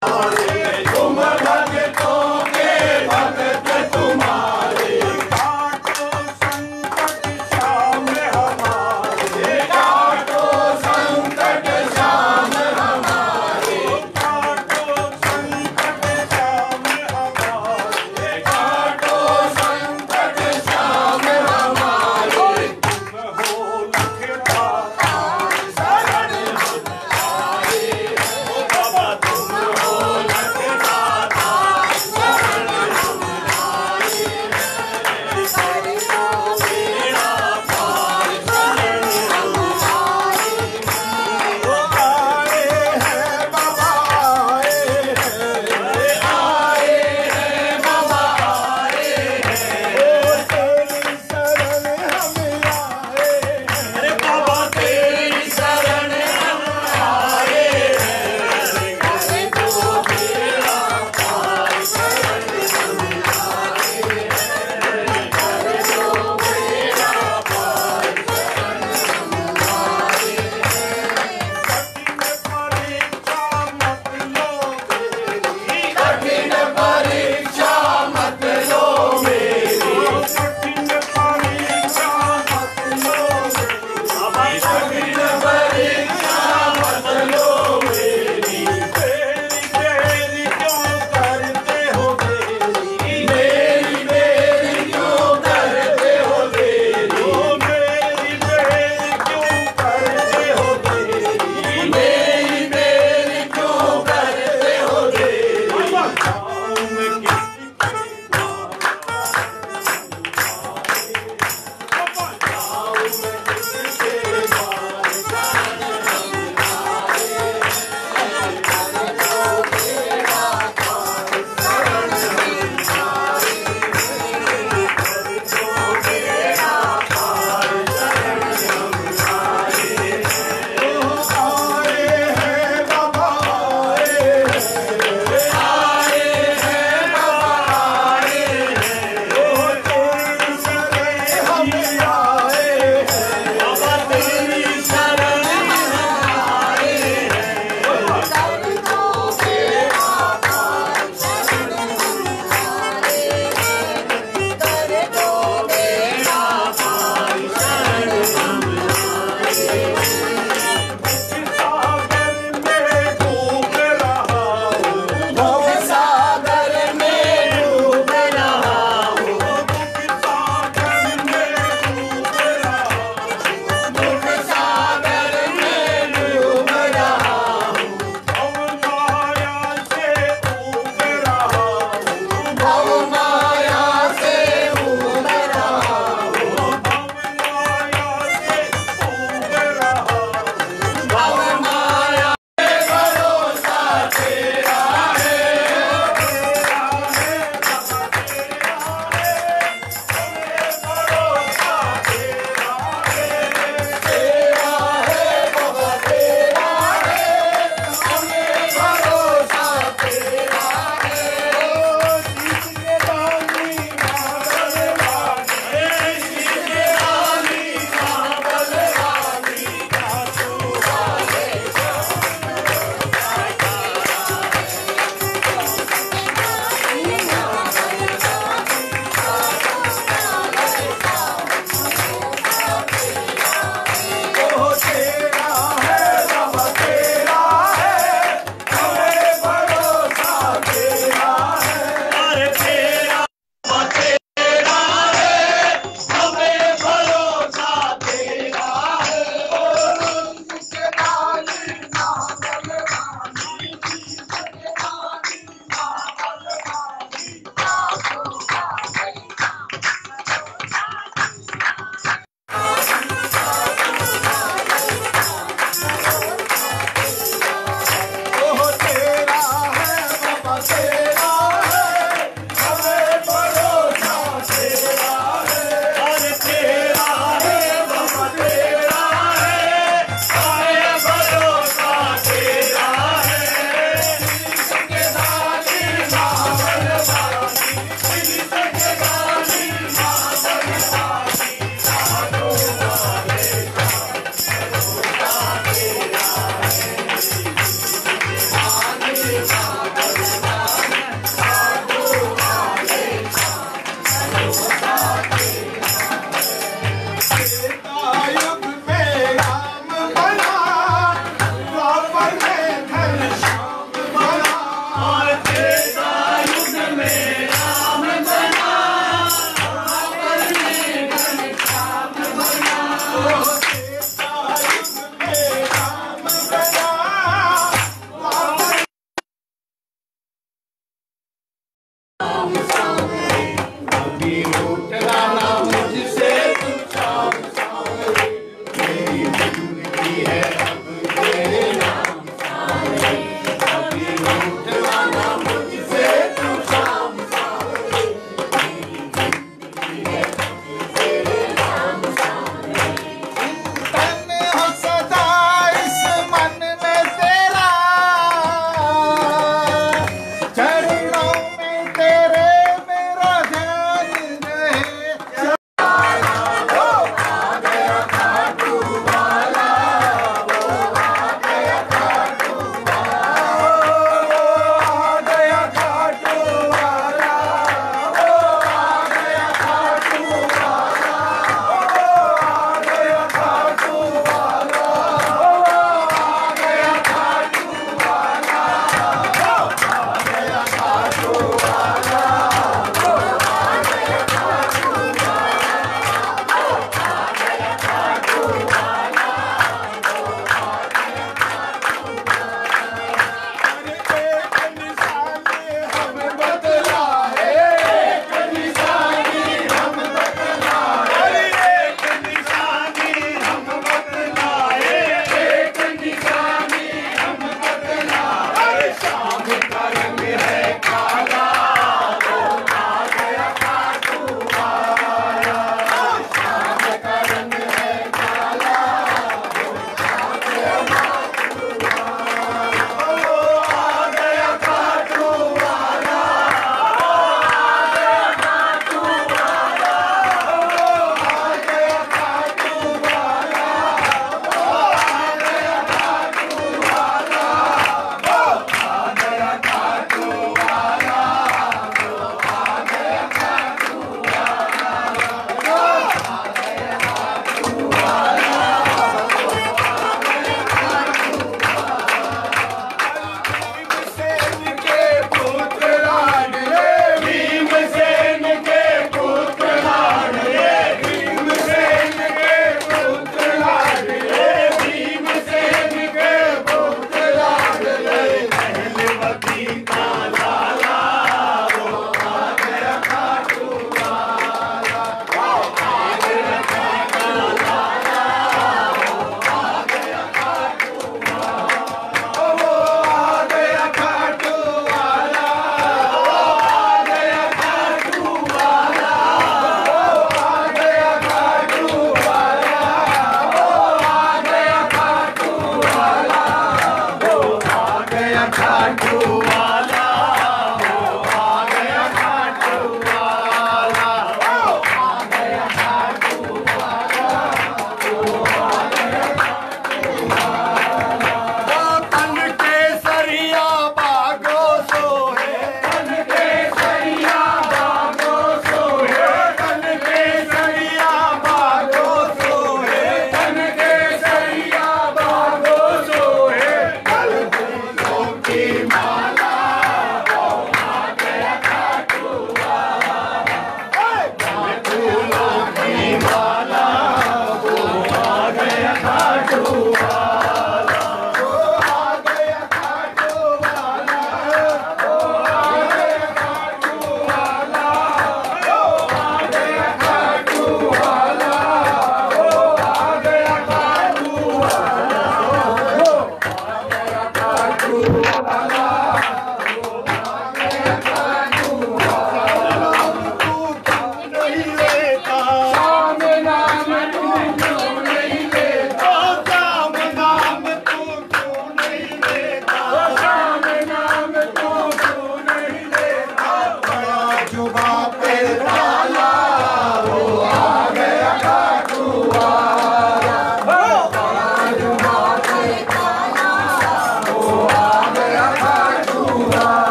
Hallelujah.